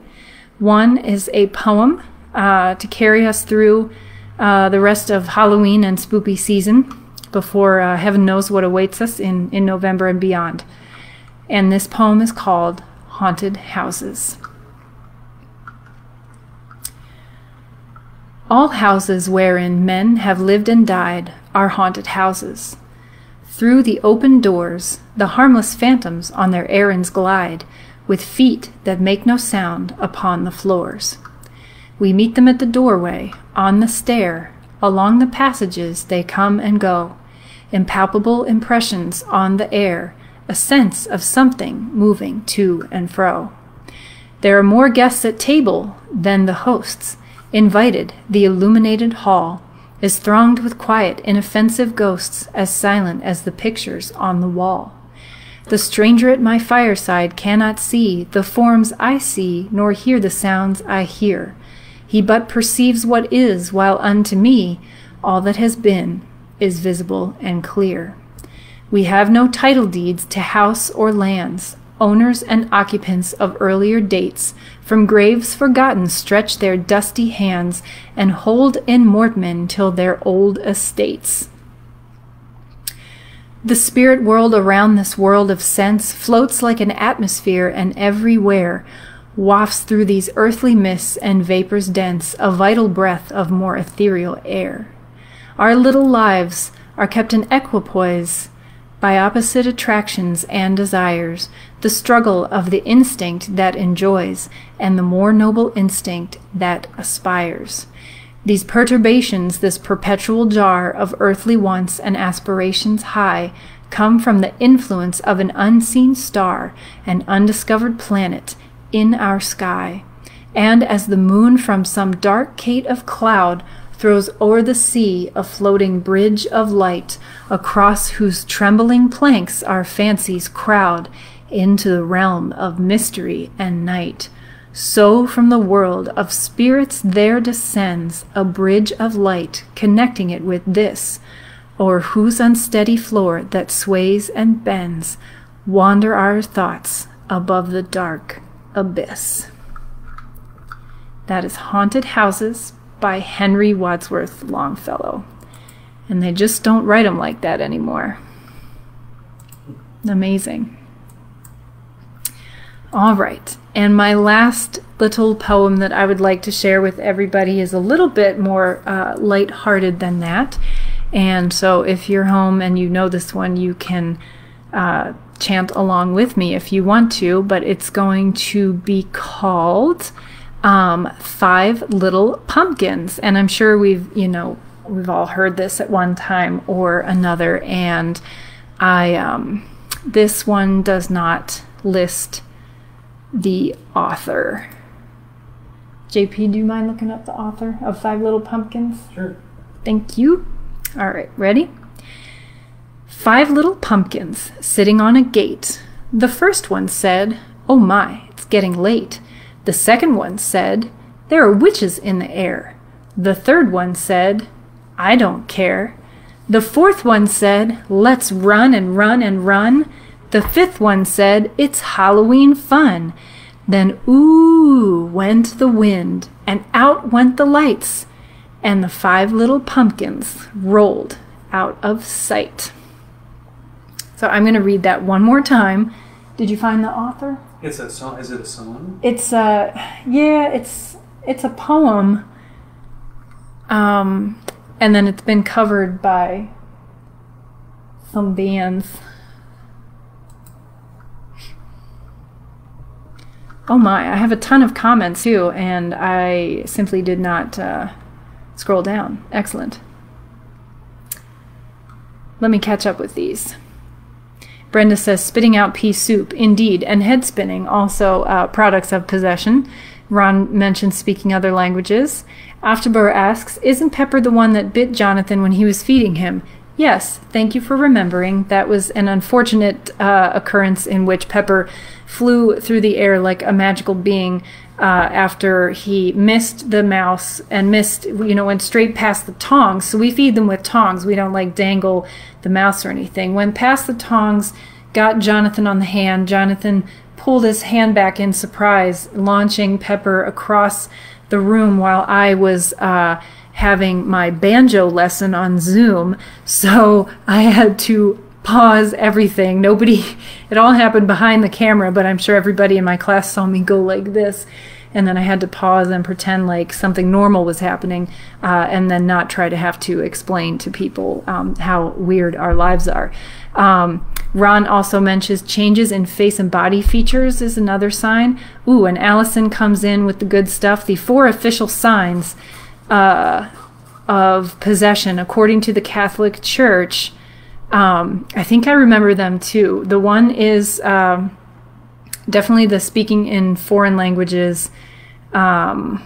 One is a poem uh, to carry us through uh, the rest of Halloween and spooky season before uh, heaven knows what awaits us in, in November and beyond. And this poem is called Haunted Houses. All houses wherein men have lived and died are haunted houses. Through the open doors, the harmless phantoms on their errands glide, with feet that make no sound upon the floors. We meet them at the doorway, on the stair, along the passages they come and go, impalpable impressions on the air, a sense of something moving to and fro. There are more guests at table than the hosts. Invited, the illuminated hall is thronged with quiet, inoffensive ghosts as silent as the pictures on the wall. The stranger at my fireside cannot see the forms I see, nor hear the sounds I hear. He but perceives what is, while unto me all that has been is visible and clear. We have no title deeds to house or lands. Owners and occupants of earlier dates from graves forgotten stretch their dusty hands and hold in mortmain till their old estates. The spirit world around this world of sense floats like an atmosphere, and everywhere wafts through these earthly mists and vapors dense a vital breath of more ethereal air. Our little lives are kept in equipoise by opposite attractions and desires, the struggle of the instinct that enjoys and the more noble instinct that aspires. These perturbations, this perpetual jar of earthly wants and aspirations high, come from the influence of an unseen star, an undiscovered planet in our sky. And as the moon from some dark cate of cloud throws o'er the sea a floating bridge of light, across whose trembling planks our fancies crowd into the realm of mystery and night. So from the world of spirits there descends a bridge of light connecting it with this, o'er whose unsteady floor that sways and bends wander our thoughts above the dark abyss. That is Haunted Houses by Henry Wadsworth Longfellow. And they just don't write them like that anymore. Amazing. All right. And my last little poem that I would like to share with everybody is a little bit more uh, light-hearted than that. And so if you're home and you know this one, you can uh, chant along with me if you want to, but it's going to be called um, Five Little Pumpkins. And I'm sure we've, you know, we've all heard this at one time or another. And I, um, this one does not list the author. JP, do you mind looking up the author of Five Little Pumpkins? Sure. Thank you. All right, ready? Five little pumpkins sitting on a gate. The first one said, Oh my, it's getting late. The second one said, There are witches in the air. The third one said, I don't care. The fourth one said, Let's run and run and run. The fifth one said, It's Halloween fun. Then ooh went the wind, and out went the lights, and the five little pumpkins rolled out of sight. So I'm going to read that one more time. Did you find the author? It's a song. Is it a song? It's a yeah, it's it's a poem. Um, and then it's been covered by some bands. Oh my, I have a ton of comments too, and I simply did not uh, scroll down. Excellent. Let me catch up with these. Brenda says, spitting out pea soup, indeed, and head spinning, also uh, products of possession. Ron mentions speaking other languages. Afterborough asks, Isn't Pepper the one that bit Jonathan when he was feeding him? Yes, thank you for remembering. That was an unfortunate uh, occurrence in which Pepper flew through the air like a magical being uh, after he missed the mouse and missed, you know, went straight past the tongs. So we feed them with tongs. We don't like dangle the mouse or anything. Went past the tongs, got Jonathan on the hand. Jonathan pulled his hand back in surprise, launching Pepper across the room while I was uh, having my banjo lesson on Zoom. So I had to pause everything. Nobody, it all happened behind the camera, but I'm sure everybody in my class saw me go like this. and then I had to pause and pretend like something normal was happening, uh, and then not try to have to explain to people um, how weird our lives are. Um, Ron also mentions changes in face and body features is another sign. Ooh, and Allison comes in with the good stuff. The four official signs uh, of possession, according to the Catholic Church. Um, I think I remember them too. The one is um, definitely the speaking in foreign languages, um,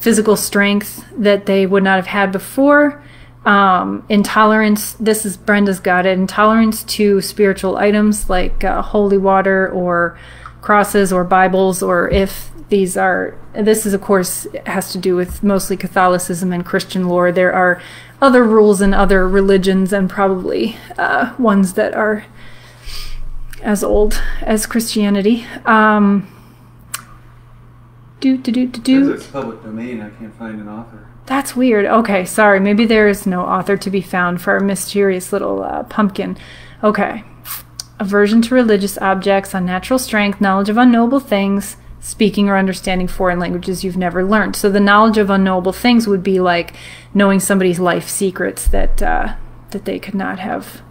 physical strength that they would not have had before, um, intolerance. This is Brenda's got it. Intolerance to spiritual items like uh, holy water or crosses or Bibles, or if these are. This is, of course, has to do with mostly Catholicism and Christian lore. There are other rules in other religions, and probably uh, ones that are as old as Christianity. Um, do do do do do. It's public domain, I can't find an author. That's weird. Okay, sorry. Maybe there is no author to be found for our mysterious little uh, pumpkin. Okay. Aversion to religious objects, unnatural strength, knowledge of unknowable things, speaking or understanding foreign languages you've never learned. So the knowledge of unknowable things would be like knowing somebody's life secrets that uh, that they could not have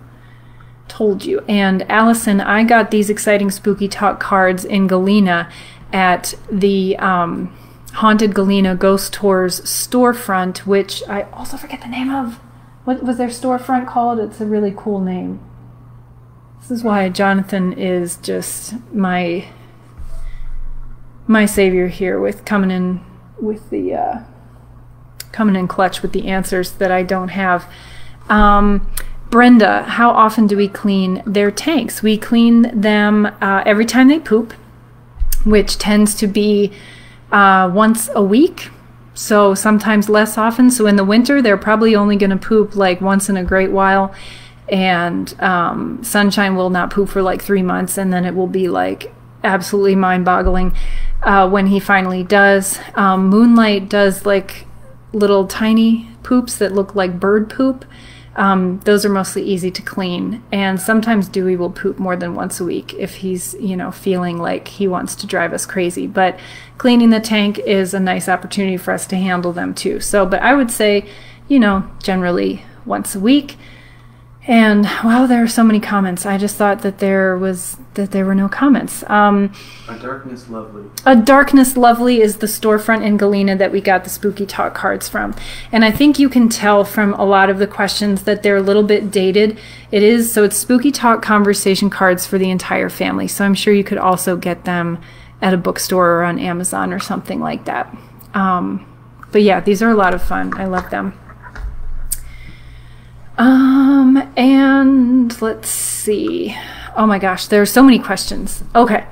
told you. And Allison, I got these exciting spooky talk cards in Galena at the um, Haunted Galena Ghost Tours storefront, which I also forget the name of. What was their storefront called? It's a really cool name. This is why Jonathan is just my my savior here with coming in with the uh, coming in clutch with the answers that I don't have. Um, Brenda, how often do we clean their tanks? We clean them uh, every time they poop, which tends to be uh, once a week. So sometimes less often. So in the winter, they're probably only going to poop like once in a great while. And um, Sunshine will not poop for like three months, and then it will be like absolutely mind boggling uh, when he finally does. Um, Moonlight does like little tiny poops that look like bird poop. Um, those are mostly easy to clean. And sometimes Dewey will poop more than once a week if he's, you know, feeling like he wants to drive us crazy. But cleaning the tank is a nice opportunity for us to handle them too. So, but I would say, you know, generally once a week. And wow, there are so many comments. I just thought that there was that there were no comments. Um, A darkness lovely. a Darkness Lovely is the storefront in Galena that we got the spooky talk cards from. And I think you can tell from a lot of the questions that they're a little bit dated. It is, so it's spooky talk conversation cards for the entire family. So I'm sure you could also get them at a bookstore or on Amazon or something like that. Um, but yeah, these are a lot of fun. I love them. Um, and let's see. Oh my gosh, there are so many questions. Okay.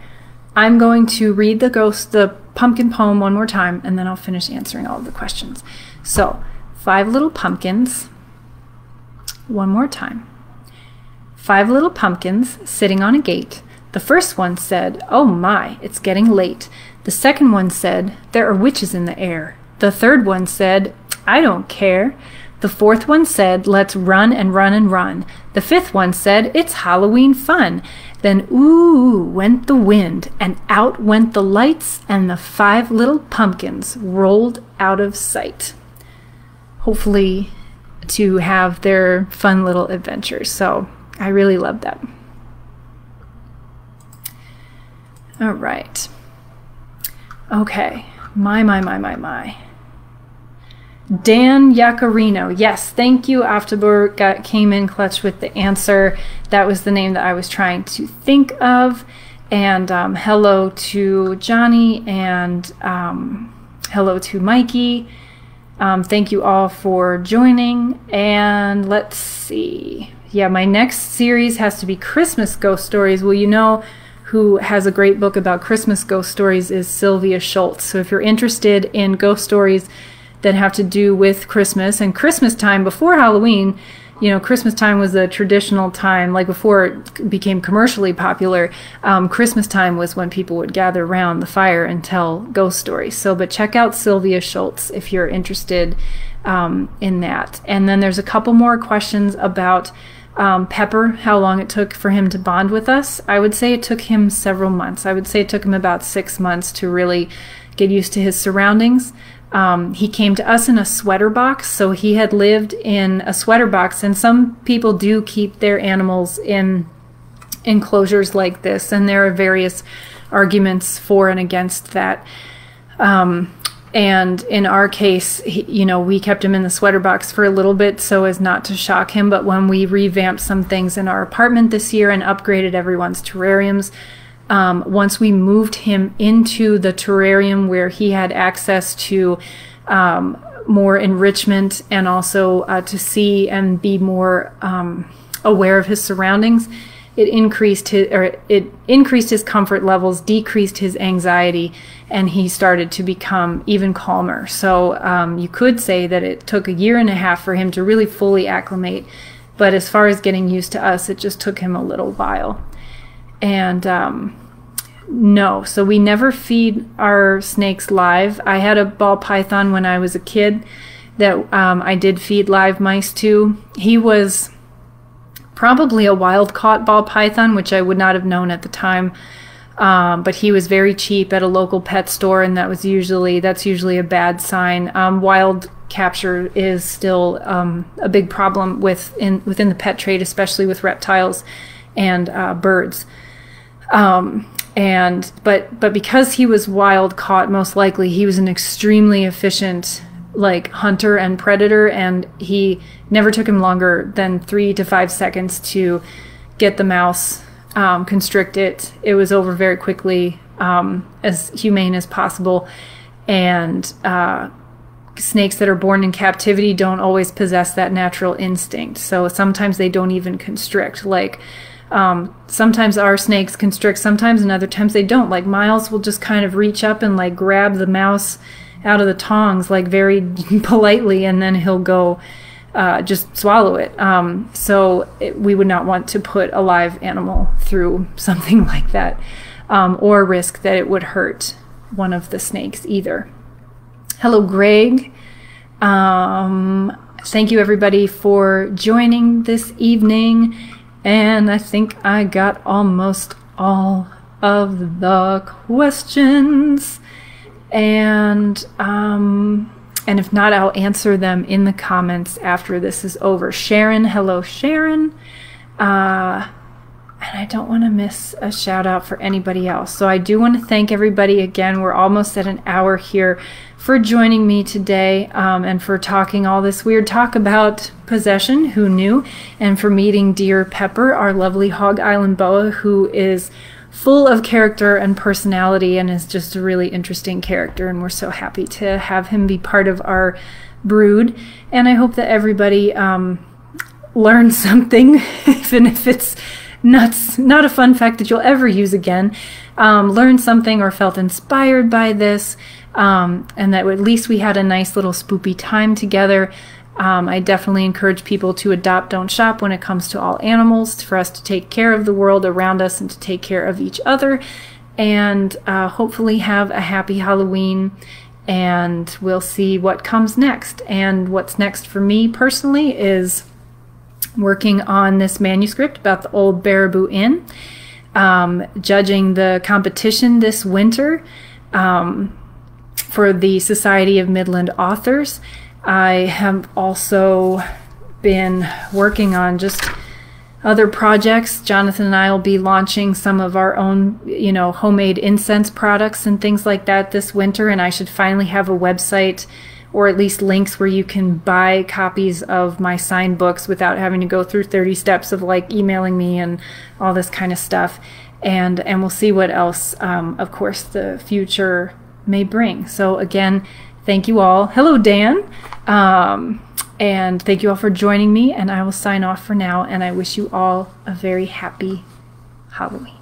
I'm going to read the ghost, the pumpkin poem one more time, and then I'll finish answering all of the questions. So, five little pumpkins. One more time. Five little pumpkins sitting on a gate. The first one said, Oh my, it's getting late. The second one said, There are witches in the air. The third one said, I don't care. The fourth one said, Let's run and run and run. The fifth one said, It's Halloween fun. Then, ooh, went the wind, and out went the lights, and the five little pumpkins rolled out of sight. Hopefully, to have their fun little adventures. So, I really love that. All right. Okay. My, my, my, my, my. Dan Yaccarino. Yes, thank you. Afterburg got came in clutch with the answer. That was the name that I was trying to think of. And um, hello to Johnny and um, hello to Mikey. Um, thank you all for joining. And let's see. Yeah, my next series has to be Christmas ghost stories. Well, you know who has a great book about Christmas ghost stories is Sylvia Shults. So if you're interested in ghost stories, that have to do with Christmas and Christmas time before Halloween. You know, Christmas time was a traditional time, like before it became commercially popular. Um, Christmas time was when people would gather around the fire and tell ghost stories. So, but check out Sylvia Shults if you're interested um, in that. And then there's a couple more questions about um, Pepper, how long it took for him to bond with us. I would say it took him several months. I would say it took him about six months to really get used to his surroundings. Um, he came to us in a sweater box, so he had lived in a sweater box. And some people do keep their animals in enclosures like this, and there are various arguments for and against that. Um, and in our case, he, you know, we kept him in the sweater box for a little bit so as not to shock him. But when we revamped some things in our apartment this year and upgraded everyone's terrariums, um, once we moved him into the terrarium where he had access to um, more enrichment and also uh, to see and be more um, aware of his surroundings, it increased his or it increased his comfort levels, decreased his anxiety, and he started to become even calmer. So um, you could say that it took a year and a half for him to really fully acclimate. But as far as getting used to us, it just took him a little while. And um, no, so we never feed our snakes live. I had a ball python when I was a kid that um, I did feed live mice to. He was probably a wild caught ball python, which I would not have known at the time. Um, but he was very cheap at a local pet store, and that was usually that's usually a bad sign. Um, wild capture is still um, a big problem with in, within the pet trade, especially with reptiles and uh, birds. Um, and but but because he was wild caught, most likely he was an extremely efficient like hunter and predator and he never took him longer than three to five seconds to get the mouse um, constrict it it was over very quickly um, as humane as possible. And uh, snakes that are born in captivity don't always possess that natural instinct. So sometimes they don't even constrict. Like um, sometimes our snakes constrict sometimes and other times they don't like miles will just kind of reach up and like grab the mouse out of the tongs like very politely and then he'll go uh, just swallow it. Um, so it, we would not want to put a live animal through something like that um, or risk that it would hurt one of the snakes either. Hello, Greg. Um, thank you, everybody, for joining this evening. And I think I got almost all of the questions and um, and if not, I'll answer them in the comments after this is over. Sharon, hello, Sharon. Uh, I don't want to miss a shout out for anybody else. So I do want to thank everybody again. We're almost at an hour here for joining me today um, and for talking all this weird talk about possession. Who knew? And for meeting dear Pepper, our lovely Hog Island boa, who is full of character and personality and is just a really interesting character. And we're so happy to have him be part of our brood. And I hope that everybody um, learns something, even if it's nuts, not a fun fact that you'll ever use again. Um, learned something or felt inspired by this, um, and that at least we had a nice little spoopy time together. Um, I definitely encourage people to adopt, don't shop when it comes to all animals, for us to take care of the world around us and to take care of each other, and uh, hopefully have a happy Halloween. And we'll see what comes next. And what's next for me personally is working on this manuscript about the old Baraboo Inn, um, judging the competition this winter um, for the Society of Midland Authors I have also been working on just other projects. Jonathan and I will be launching some of our own, you know, homemade incense products and things like that this winter. And I should finally have a website or at least links where you can buy copies of my signed books without having to go through 30 steps of like emailing me and all this kind of stuff. And and we'll see what else, um, of course, the future may bring. So again, thank you all. Hello, Dan. Um, and thank you all for joining me. And I will sign off for now. And I wish you all a very happy Halloween.